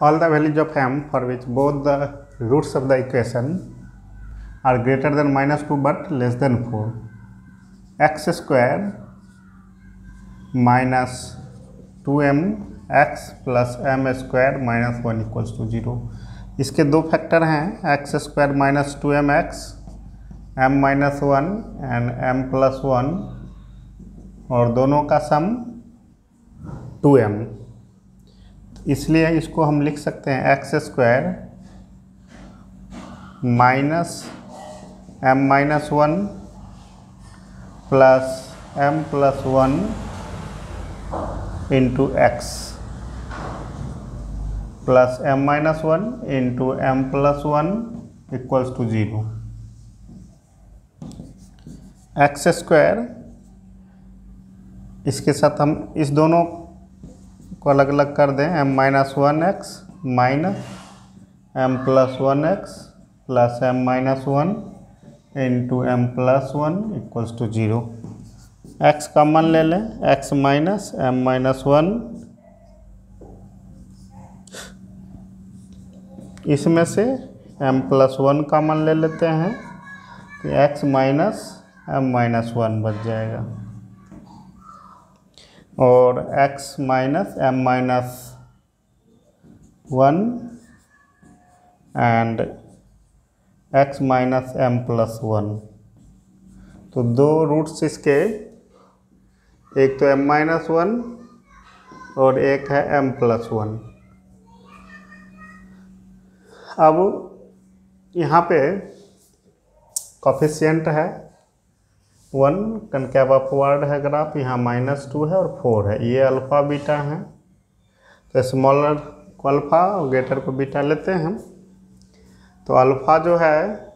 all the values of m for which both the roots of the equation are greater than minus 2 but less than 4 x square minus 2m x plus m square minus 1 equals to 0 इसके दो factor हैं x square minus two m x m minus one and m plus one और दोनों का सम to M इसलिए इसको हम लिख सकते हैं x square minus m minus one plus m plus one into x plus m minus one into m plus one equals to zero x square इसके साथ हम इस दोनों को अलग अलग कर दें। M minus one x minus m plus one x plus m minus one into m plus one equals to zero x common ले लें। X minus m minus one इसमें से एम प्लस वन कॉमन ले लेते हैं। तो x minus m minus one बच जाएगा। और x minus m minus one and x minus m plus one तो दो रूट्स इसके, एक तो m माइनस वन और एक है m प्लस वन अब यहाँ पे कॉफिशियंट है वन कनकैव अपवर्ड है ग्राफ? यहाँ माइनस टू है और फोर है। ये अल्फ़ा, बीटा है। तो स्मॉलर को अल्फ़ा और ग्रेटर को बीटा लेते हैं हम। तो अल्फ़ा जो है,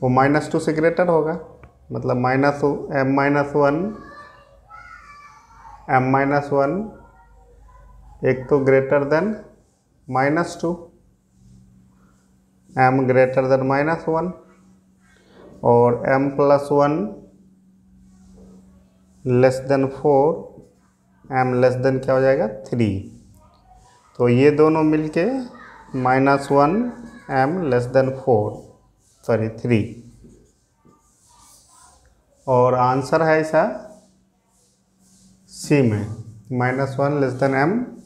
वो माइनस टू से ग्रेटर होगा। मतलब minus m minus one, m minus one, एक तो greater than minus two, m greater than minus one. और m plus one less than four m less than क्या हो जाएगा? थ्री तो ये दोनों मिलके minus one m less than four sorry three और आंसर है ऐसा सी में minus one less than m